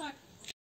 tak.